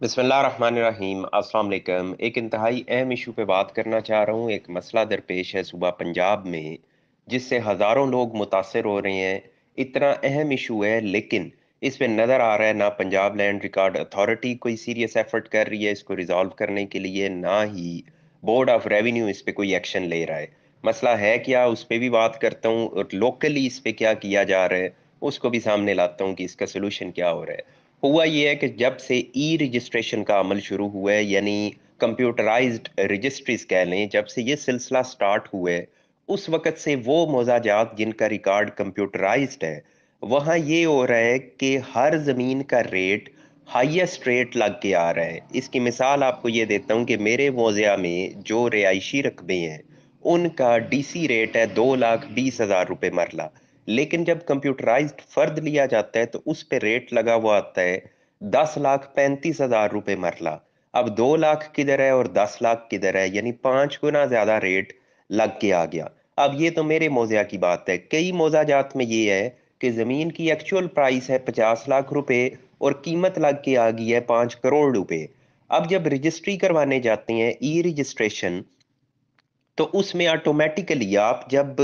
अस्सलाम वालेकुम एक इंतहाई अहम इशू पे बात करना चाह रहा हूँ। एक मसला दरपेश है सुबह पंजाब में, जिससे हज़ारों लोग मुतासर हो रहे हैं। इतना अहम इशू है, लेकिन इस पर नज़र आ रहा है ना पंजाब लैंड रिकॉर्ड अथॉरिटी कोई सीरियस एफर्ट कर रही है इसको रिजॉल्व करने के लिए, ना ही बोर्ड ऑफ़ रेवेन्यू इस पर कोई एक्शन ले रहा है। मसला है क्या? उस पर भी बात करता हूँ और लोकली इस पर क्या किया जा रहा है, उसको भी सामने लाता हूँ कि इसका सोल्यूशन क्या हो रहा है। हुआ ये है कि जब से ई रजिस्ट्रेशन का अमल शुरू हुआ है, यानी कंप्यूटराइज्ड रजिस्ट्रीज कह लें, जब से ये सिलसिला स्टार्ट हुआ है, उस वक़्त से वो मोजाजात जिनका रिकॉर्ड कंप्यूटराइज्ड है, वहाँ ये हो रहा है कि हर ज़मीन का रेट हाईएस्ट रेट लग के आ रहा है। इसकी मिसाल आपको ये देता हूँ कि मेरे मोज़िया में जो रिहायशी रकबे हैं, उनका डीसी रेट है दो लाख बीस हज़ार रुपये मरला। लेकिन जब कंप्यूटराइज्ड फर्द लिया जाता है तो उस पर रेट लगा हुआ आता है, दस लाख पैंतीस हज़ार रुपए मरला। अब दो लाख किधर है और दस लाख किधर है? यानी पाँच गुना ज़्यादा रेट लग के आ गया। अब ये तो मेरे मोजिया की बात है। कई मोजाजात में ये है कि ज़मीन की एक्चुअल प्राइस है पचास लाख रुपए और कीमत लग के आ गई है पाँच करोड़ रुपए। अब जब रजिस्ट्री करवाने जाते हैं ई रजिस्ट्रेशन तो उसमें ऑटोमेटिकली आप जब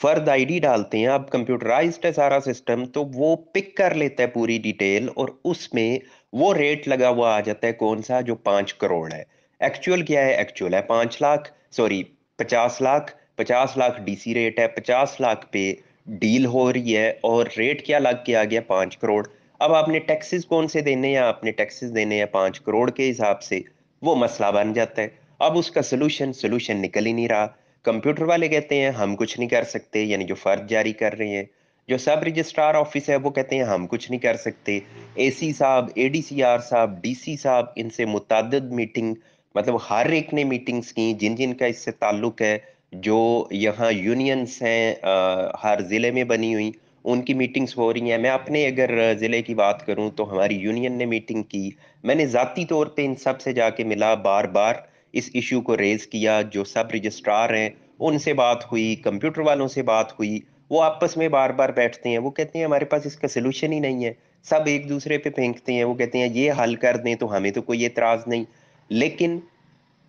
फर्द आईडी डालते हैं अब कंप्यूटराइज्ड है सारा सिस्टम तो वो पिक कर लेता है पूरी डिटेल और उसमें वो रेट लगा हुआ आ जाता है कौन सा? जो पाँच करोड़ है। एक्चुअल क्या है? एक्चुअल है पाँच लाख सॉरी पचास लाख पचास लाख डीसी रेट है, पचास लाख पे डील हो रही है और रेट क्या लग के आ गया? पाँच करोड़। अब आपने टैक्सेस कौन से देने हैं? आपने टैक्सेस देने हैं पाँच करोड़ के हिसाब से। वो मसला बन जाता है। अब उसका सोल्यूशन सोल्यूशन निकल ही नहीं रहा। कंप्यूटर वाले कहते हैं, हम कुछ नहीं कर सकते। यानी जो फ़र्ज़ जारी कर रहे हैं, जो सब रजिस्ट्रार ऑफ़िस है, वो कहते हैं, हम कुछ नहीं कर सकते। एसी साहब एडीसीआर साहब डीसी साहब, इनसे मुतद मीटिंग मतलब हर एक ने मीटिंग्स की, जिन जिन का इससे ताल्लुक है, जो यहाँ यूनियंस हैं हर ज़िले में बनी हुई, उनकी मीटिंग्स हो रही हैं। मैं अपने अगर ज़िले की बात करूँ तो हमारी यूनियन ने मीटिंग की। मैंने ज़ाती तौर पे इन सबसे जाके मिला बार बार। इस इशू को रेज किया, जो सब रजिस्ट्रार हैं, उनसे बात हुई कंप्यूटर वालों से बात हुई, वो आपस में बार बार बैठते हैं, वो कहते हैं, हमारे पास इसका सोल्यूशन ही नहीं है। सब एक दूसरे पे फेंकते हैं, वो कहते हैं, ये हल कर दें तो हमें तो कोई एतराज़ नहीं। लेकिन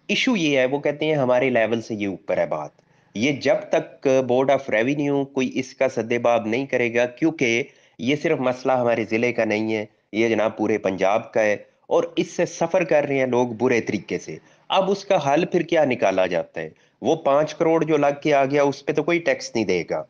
इशू ये है, वो कहते हैं, हमारे लेवल से ये ऊपर है बात। ये जब तक बोर्ड ऑफ़ रेवेन्यू कोई इसका सद्देबाब नहीं करेगा, क्योंकि ये सिर्फ़ मसला हमारे ज़िले का नहीं है, ये जनाब पूरे पंजाब का है। और इससे सफ़र कर रहे हैं लोग बुरे तरीके से। अब उसका हल फिर क्या निकाला जाता है? वो पाँच करोड़ जो लग के आ गया, उस पर तो कोई टैक्स नहीं देगा।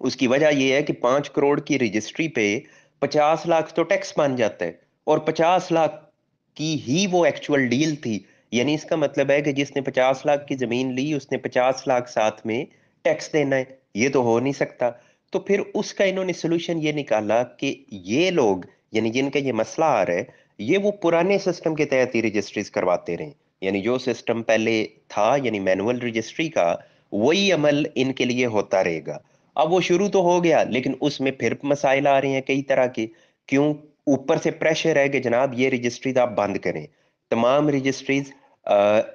उसकी वजह यह है कि पाँच करोड़ की रजिस्ट्री पे पचास लाख तो टैक्स बन जाता है और पचास लाख की ही वो एक्चुअल डील थी। यानी इसका मतलब है कि जिसने पचास लाख की ज़मीन ली, उसने पचास लाख साथ में टैक्स देना है। ये तो हो नहीं सकता। तो फिर उसका इन्होंने सोल्यूशन ये निकाला कि ये लोग, यानी जिनका ये मसला आ रहा है ये वो पुराने सिस्टम के तहत ही रजिस्ट्रीज करवाते रहे। यानी जो सिस्टम पहले था, यानी मैनुअल रजिस्ट्री का, वही अमल इनके लिए होता रहेगा। अब वो शुरू तो हो गया, लेकिन उसमें फिर मसाइल आ रहे हैं कई तरह के। क्यों? ऊपर से प्रेशर है कि जनाब, ये रजिस्ट्रीज आप बंद करें। तमाम रजिस्ट्रीज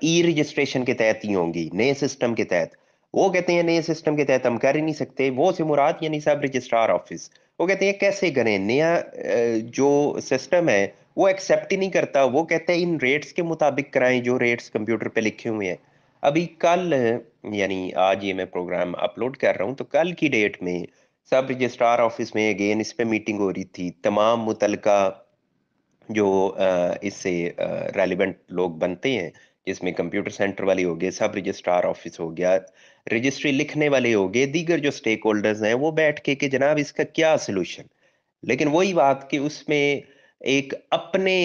ई रजिस्ट्रेशन के तहत ही होंगी, नए सिस्टम के तहत। वो कहते हैं, नए सिस्टम के तहत हम कर ही नहीं सकते। वो से मुराद, यानी सब रजिस्ट्रार ऑफ़िस वो कहते हैं, कैसे करें? नया जो सिस्टम है वो एक्सेप्ट ही नहीं करता। वो कहते हैं, इन रेट्स के मुताबिक कराएँ जो रेट्स कंप्यूटर पे लिखे हुए हैं। अभी कल, यानी आज ये मैं प्रोग्राम अपलोड कर रहा हूँ तो कल की डेट में सब रजिस्ट्रार ऑफ़िस में अगेन इस पे मीटिंग हो रही थी। तमाम मुतलका जो इससे रेलिवेंट लोग बनते हैं, जिसमें कंप्यूटर सेंटर वाले हो गए, सब रजिस्ट्रार ऑफ़िस हो गया। रजिस्ट्री लिखने वाले हो गए, दीगर जो स्टेक होल्डर्स हैं, वो बैठ के कि जनाब इसका क्या सोल्यूशन लेकिन वही बात कि उसमें एक अपने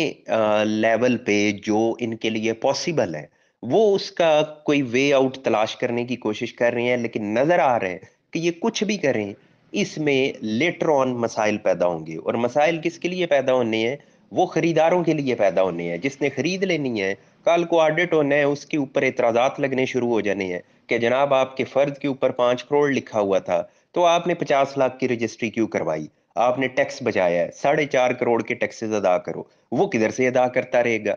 लेवल पे जो इनके लिए पॉसिबल है, वो उसका कोई वे आउट तलाश करने की कोशिश कर रहे हैं, लेकिन नज़र आ रहे हैं कि ये कुछ भी करें, इसमें लेटर ऑन मसाइल पैदा होंगे। और मसाइल किसके लिए पैदा होने हैं? वो खरीदारों के लिए पैदा होने हैं। जिसने खरीद लेनी है, कल को ऑडिट होना है, उसके ऊपर एतराज़ात लगने शुरू हो जाने हैं कि जनाब आपके फर्द के ऊपर पाँच करोड़ लिखा हुआ था तो आपने पचास लाख की रजिस्ट्री क्यों करवाई? आपने टैक्स बचाया है, साढ़े चार करोड़ के टैक्सेस अदा करो, वो किधर से अदा करता रहेगा?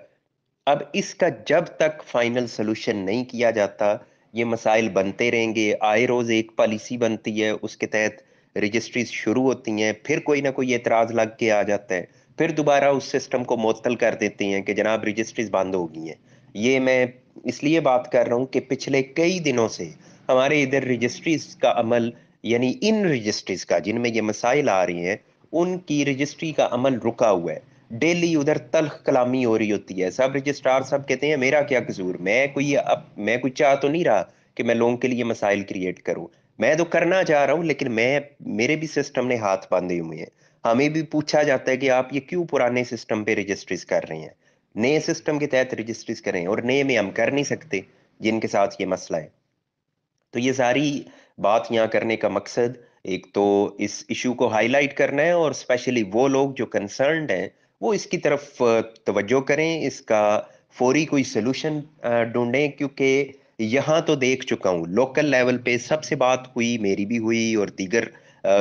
अब इसका जब तक फाइनल सोल्यूशन नहीं किया जाता, ये मसाइल बनते रहेंगे, आए रोज एक पॉलिसी बनती है, उसके तहत रजिस्ट्रीज शुरू होती हैं, फिर कोई ना कोई एतराज़ लग के आ जाता है, फिर दोबारा उस सिस्टम को मअतल कर देते हैं कि जनाब रजिस्ट्रीज बंद हो गई हैं। ये मैं इसलिए बात कर रहा हूँ कि पिछले कई दिनों से हमारे इधर रजिस्ट्रीज का अमल यानी इन रजिस्ट्रीज का, जिनमें ये मसाइल आ रही हैं, उनकी रजिस्ट्री का अमल रुका हुआ है। डेली उधर तल्ख कलामी हो रही होती है। सब रजिस्ट्रार सब कहते हैं, मेरा क्या कसूर? मैं कोई अब, मैं कुछ चाह तो नहीं रहा कि मैं लोगों के लिए मसाइल क्रिएट करूँ। मैं तो करना चाह रहा हूँ, लेकिन मैं, मेरे भी सिस्टम ने हाथ बांधे हुए हैं। हमें भी पूछा जाता है कि आप ये क्यों पुराने सिस्टम पे रजिस्ट्रीज कर रहे हैं? नए सिस्टम के तहत रजिस्ट्रीज करें, और नए में हम कर नहीं सकते, जिनके साथ ये मसला है। तो ये सारी बात यहाँ करने का मकसद, एक तो इस इशू को हाईलाइट करना है और स्पेशली वो लोग जो कंसर्न हैं, वो इसकी तरफ़ तवज्जो करें, इसका फौरी कोई सोलूशन ढूंढें, क्योंकि यहाँ तो देख चुका हूँ लोकल लेवल पे सबसे बात हुई, मेरी भी हुई और दीगर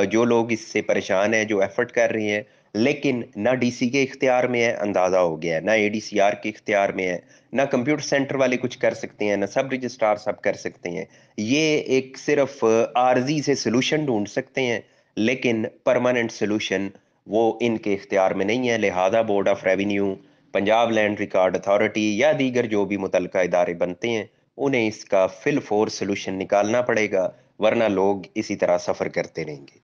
जो लोग इससे परेशान हैं, जो एफर्ट कर रहे हैं लेकिन ना डीसी के इख्तियार में है, अंदाज़ा हो गया है। ना एडीसीआर के इख्तियार में है, ना कंप्यूटर सेंटर वाले कुछ कर सकते हैं, ना सब रजिस्ट्रार सब कर सकते हैं। ये एक सिर्फ़ आर्जी से सोल्यूशन ढूंढ सकते हैं, लेकिन परमानेंट सोल्यूशन वो इनके इख्तियार में नहीं है। लिहाजा board of revenue Punjab land record authority या दीगर जो भी मुतल इदारे बनते हैं, उन्हें इसका फिल फोर सोल्यूशन निकालना पड़ेगा, वरना लोग इसी तरह सफ़र करते रहेंगे।